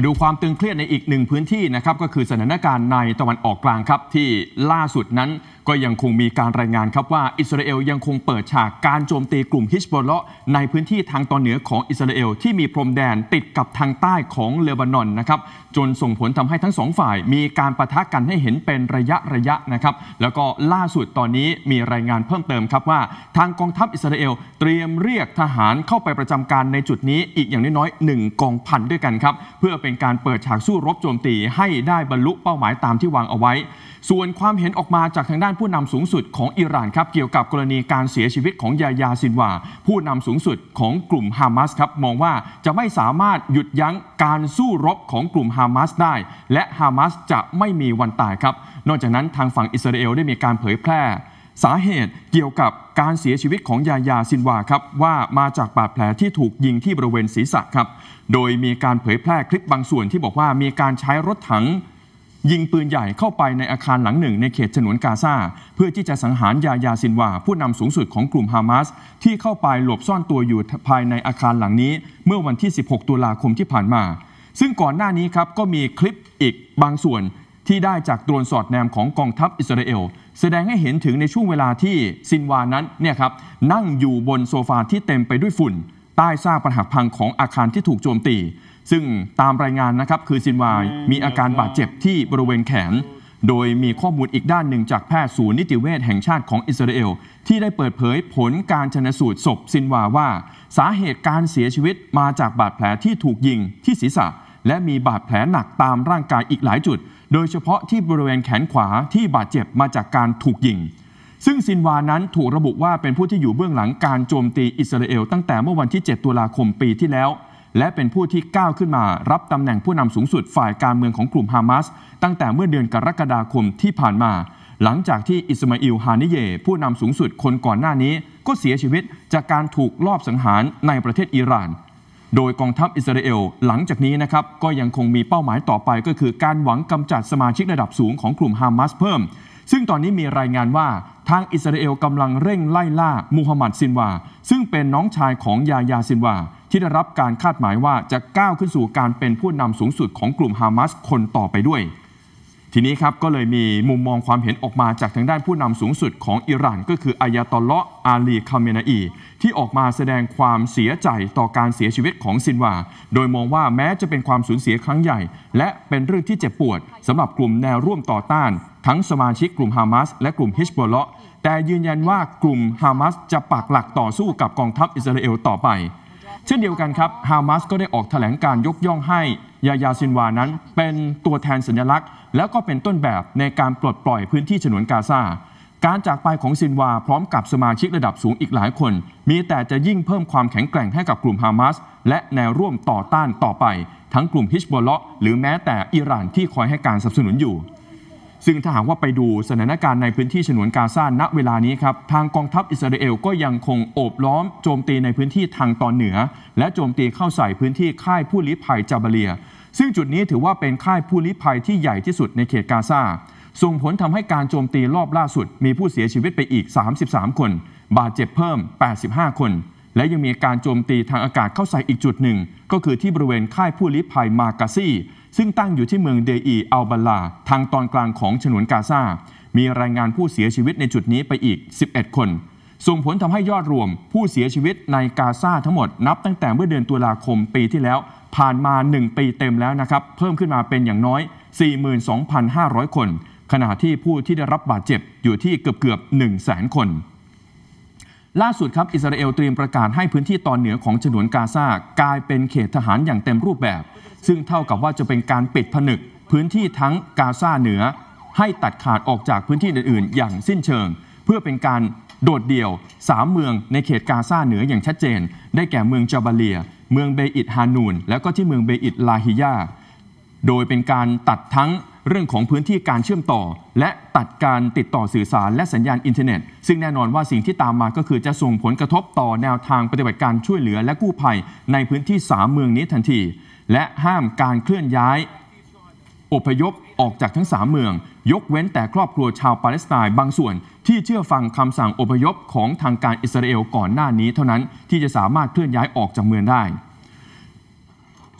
มาดูความตึงเครียดในอีกหนึ่งพื้นที่นะครับก็คือสถานการณ์ในตะวันออกกลางครับ ที่ล่าสุดนั้นก็ยังคงมีการรายงานครับว่าอิสราเอลยังคงเปิดฉากการโจมตีกลุ่มฮิชบอลเลาะในพื้นที่ทางตอนเหนือของอิสราเอลที่มีพรมแดนติดกับทางใต้ของเลบานอนนะครับจนส่งผลทำให้ทั้งสองฝ่าย มีการประทะกันให้เห็นเป็นระยะระยะนะครับแล้วก็ล่าสุดตอนนี้มีรายงานเพิ่มเติมครับว่า ทางกองทัพอิสราเอลเตรียมเรียกทหารเข้าไปประจำการในจุดนี้อีกอย่างน้อยๆหนึ่งกองพันด้วยกันครับเพื่อเป็น็นการเปิดฉากสู้รบโจมตีให้ได้บรรลุเป้าหมายตามที่วางเอาไว้ ส่วนความเห็นออกมาจากทางด้านผู้นำสูงสุดของอิหร่านครับเกี่ยวกับกรณีการเสียชีวิตของยายาซินวา ผู้นำสูงสุดของกลุ่มฮามาสครับมองว่าจะไม่สามารถหยุดยั้งการสู้รบของกลุ่มฮามาสได้ และฮามาสจะไม่มีวันตายครับ นอกจากนั้นทางฝั่งอิสราเอลได้มีการเผยแพร่ สาเหตุเกี่ยวกับการเสียชีวิตของยายาซินวาครับว่ามาจากบาดแผลที่ถูกยิงที่บริเวณศีรษะครับ โดยมีการเผยแพร่คลิปบางส่วนที่บอกว่ามีการใช้รถถัง ยิงปืนใหญ่เข้าไปในอาคารหลังหนึ่งในเขตฉนวนกาซาเพื่อที่จะสังหารยายาซินวา ผู้นำสูงสุดของกลุ่มฮามาสที่เข้าไปหลบซ่อนตัวอยู่ภายในอาคารหลังนี้ เมื่อวันที่ 16 ตุลาคมที่ผ่านมา ซึ่งก่อนหน้านี้ครับก็มีคลิปอีกบางส่วนที่ได้จากโดรนสอดแนมของกองทัพอิสราเอล แสดงให้เห็นถึงในช่วงเวลาที่ซินวานั้นเนี่ยครับนั่งอยู่บนโซฟาที่เต็มไปด้วยฝุ่น ใต้ซากปรักหักพังของอาคารที่ถูกโจมตี ซึ่งตามรายงานนะครับคือซินวายมีอาการบาดเจ็บที่บริเวณแขน โดยมีข้อมูลอีกด้านหนึ่งจากแพทย์ศูนย์นิติเวชแห่งชาติของอิสราเอล ที่ได้เปิดเผยผลการชนสูตรศพซินวาว่า สาเหตุการเสียชีวิตมาจากบาดแผลที่ถูกยิงที่ศีรษะ และมีบาดแผลหนักตามร่างกายอีกหลายจุด โดยเฉพาะที่บริเวณแขนขวาที่บาดเจ็บมาจากการถูกยิง ซึ่งซินวานั้นถูกระบุว่าเป็นผู้ที่อยู่เบื้องหลังการโจมตีอิสราเอลตั้งแต่เมื่อวันที่ 7 ตุลาคมปีที่แล้ว และเป็นผู้ที่ก้าวขึ้นมารับตำแหน่งผู้นำสูงสุดฝ่ายการเมืองของกลุ่มฮามาสตั้งแต่เมื่อเดือนกรกฎาคมที่ผ่านมาหลังจากที่อิสมาอิล ฮานิเย ผู้นำสูงสุดคนก่อนหน้านี้ ก็เสียชีวิตจากการถูกลอบสังหารในประเทศอิหร่าน โดยกองทัพอิสราเอลหลังจากนี้นะครับก็ยังคงมีเป้าหมายต่อไปก็คือการหวังกำจัดสมาชิกระดับสูงของกลุ่มฮามาสเพิ่ม ซึ่งตอนนี้มีรายงานว่าทางอิสราเอลกำลังเร่งไล่ล่ามูฮัมหมัดซินวา ซึ่งเป็นน้องชายของยายาซินวา ที่ได้รับการคาดหมายว่าจะก้าวขึ้นสู่การเป็นผู้นำสูงสุดของกลุ่มฮามาสคนต่อไปด้วย ทีนี้ครับก็เลยมีมุมมองความเห็นออกมาจากทางด้านผู้นำสูงสุดของอิหร่าน ก็คืออายาตอลเลาะอาลีคาเมนาอีที่ออกมาแสดงความเสียใจต่อการเสียชีวิตของซินวา โดยมองว่าแม้จะเป็นความสูญเสียครั้งใหญ่ และเป็นเรื่องที่เจ็บปวดสำหรับกลุ่มแนวร่วมต่อต้าน ทั้งสมาชิกกลุ่มฮามาสและกลุ่มฮิชบอลเลาะแต่ยืนยันว่ากลุ่มฮามาสจะปักหลักต่อสู้กับกองทัพอิสราเอลต่อไป เช่นเดียวกันครับฮามาสก็ได้ออกแถลงการยกย่องให้ ยายาซินวานั้น เป็นตัวแทนสัญลักษณ์ แล้วก็เป็นต้นแบบในการปลดปล่อยพื้นที่ฉนวนกาซาการจากไปของซินวาพร้อมกับสมาชิกระดับสูงอีกหลายคน มีแต่จะยิ่งเพิ่มความแข็งแกร่งให้กับกลุ่มฮามาสและแนวร่วมต่อต้านต่อไป ทั้งกลุ่มฮิชบอลเลาะห์หรือแม้แต่อิหร่านที่คอยให้การสนับสนุนอยู่ ซึ่งถ้าหากว่าไปดูสถานการณ์ในพื้นที่ฉนวนกาซาณเวลานี้ครับทางกองทัพอิสราเอลก็ยังคงโอบล้อมโจมตีในพื้นที่ทางตอนเหนือ และโจมตีเข้าใส่พื้นที่ค่ายผู้ลี้ภัยจาบาเลีย ซึ่งจุดนี้ถือว่าเป็นค่ายผู้ลี้ภัยที่ใหญ่ที่สุดในเขตกาซาส่งผลทำให้การโจมตีรอบล่าสุด มีผู้เสียชีวิตไปอีก 33 คน บาดเจ็บเพิ่ม 85 คน และยังมีการโจมตีทางอากาศเข้าใส่อีกจุดหนึ่ง ก็คือที่บริเวณค่ายผู้ลี้ภัยมากาซี ซึ่งตั้งอยู่ที่เมืองเดอีอัลบาลา ทางตอนกลางของฉนวนกาซา มีรายงานผู้เสียชีวิตในจุดนี้ไปอีก 11 คน ส่งผลทำให้ยอดรวมผู้เสียชีวิตในกาซาทั้งหมดนับตั้งแต่เมื่อเดือนตุลาคมปีที่แล้ว ผ่านมา 1 ปีเต็มแล้วนะครับ เพิ่มขึ้นมาเป็นอย่างน้อย 42,500 คน ขณะที่ผู้ที่ได้รับบาดเจ็บอยู่ที่เกือบเกือบ1 0 0 0 0 0 คน ล่าสุดครับ อิสราเอลเตรียมประกาศให้พื้นที่ตอนเหนือของฉนวนกาซากลายเป็นเขตทหารอย่างเต็มรูปแบบ ซึ่งเท่ากับว่าจะเป็นการปิดผนึก พื้นที่ทั้งกาซาเหนือ ให้ตัดขาดออกจากพื้นที่อื่นๆ อย่างสิ้นเชิง เพื่อเป็นการโดดเดี่ยว 3 เมืองในเขตกาซาเหนืออย่างชัดเจน ได้แก่เมืองจาบาเลีย เมืองเบอิดฮานูน แล้วก็ที่เมืองเบอิดลาฮิยา โดยเป็นการตัดทั้ง เรื่องของพื้นที่การเชื่อมต่อ และตัดการติดต่อสื่อสาร และสัญญาณอินเทอร์เน็ต ซึ่งแน่นอนว่าสิ่งที่ตามมาก็คือจะส่งผลกระทบต่อแนวทางปฏิบัติการช่วยเหลือและกู้ภัย ในพื้นที่ 3 เมืองนี้ทันที และห้ามการเคลื่อนย้ายอพยพออกจากทั้ง 3 เมือง ยกเว้นแต่ครอบครัวชาวปาเลสไตน์บางส่วน ที่เชื่อฟังคำสั่งอพยพของทางการอิสราเอลก่อนหน้านี้ เท่านั้นที่จะสามารถเคลื่อนย้ายออกจากเมืองได้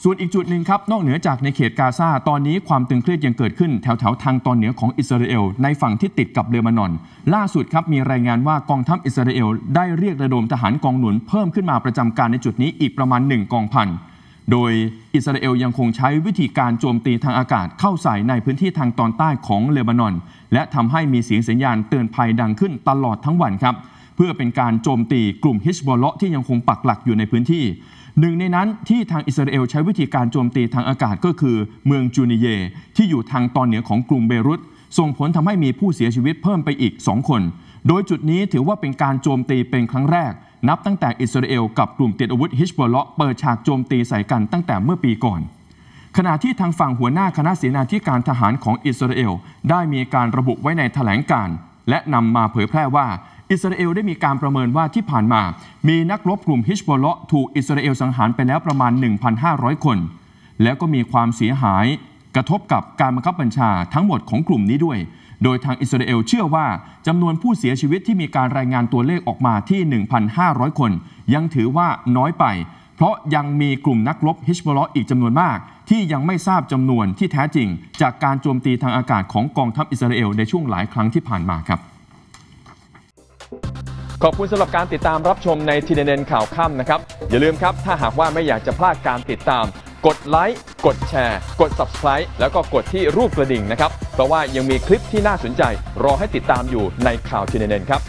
ส่วนอีกจุดหนึ่งครับนอกเหนือจากในเขตกาซาตอนนี้ความตึงเครียดยังเกิดขึ้นแถวแถวทางตอนเหนือของอิสราเอลในฝั่งที่ติดกับเลบานอน ล่าสุดครับมีรายงานว่ากองทัพอิสราเอลได้เรียกระดมทหารกองหนุนเพิ่มขึ้นมาประจำการในจุดนี้อีกประมาณ 1 กองพันโดยอิสราเอลยังคงใช้วิธีการโจมตีทางอากาศเข้าใส่ในพื้นที่ทางตอนใต้ของเลบานอน และทำให้มีเสียงสัญญาณเตือนภัยดังขึ้นตลอดทั้งวันครับ เพื่อเป็นการโจมตีกลุ่มฮิชบอลเลาะห์ที่ยังคงปักหลักอยู่ในพื้นที่ หนึ่งในนั้นที่ทางอิสราเอลใช้วิธีการโจมตีทางอากาศก็คือ เมืองจูนิเย ที่อยู่ทางตอนเหนือของกรุงเบรุตส่งผลทำให้มีผู้เสียชีวิตเพิ่มไปอีก 2 คน โดยจุดนี้ถือว่าเป็นการโจมตีเป็นครั้งแรก นับตั้งแต่อิสราเอลกับกลุ่มติดอาวุธฮิชบอลเลาะเปิดฉากโจมตีใส่กันตั้งแต่เมื่อปีก่อนขณะที่ทางฝั่งหัวหน้าคณะเสนาธิการทหารของอิสราเอล ได้มีการระบุไว้ในแถลงการ และนำมาเผยแพร่ว่า อิสราเอลได้มีการประเมินว่าที่ผ่านมา มีนักรบกลุ่มฮิชบอลเลาะถูกอิสราเอลสังหารไปแล้วประมาณ 1,500 คน แล้วก็มีความเสียหายกระทบกับการบังคับบัญชาทั้งหมดของกลุ่มนี้ด้วย โดยทางอิสราเอลเชื่อว่าจำนวนผู้เสียชีวิตที่มีการรายงานตัวเลขออกมาที่ 1,500 คน ยังถือว่าน้อยไป เพราะยังมีกลุ่มนักรบฮิชบอลเลาะอีกจำนวนมาก ที่ยังไม่ทราบจำนวนที่แท้จริง จากการโจมตีทางอากาศของกองทัพอิสราเอลในช่วงหลายครั้งที่ผ่านมาครับ ขอบคุณสำหรับการติดตามรับชมในทีเด็นข่าวค่ำนะครับ อย่าลืมครับ ถ้าหากว่าไม่อยากจะพลาดการติดตาม กดไลค์กดแชร์ กด Subscribe แล้วก็กดที่รูปกระดิ่งนะครับ เพราะว่ายังมีคลิปที่น่าสนใจ รอให้ติดตามอยู่ในข่าวทีเด็นครับ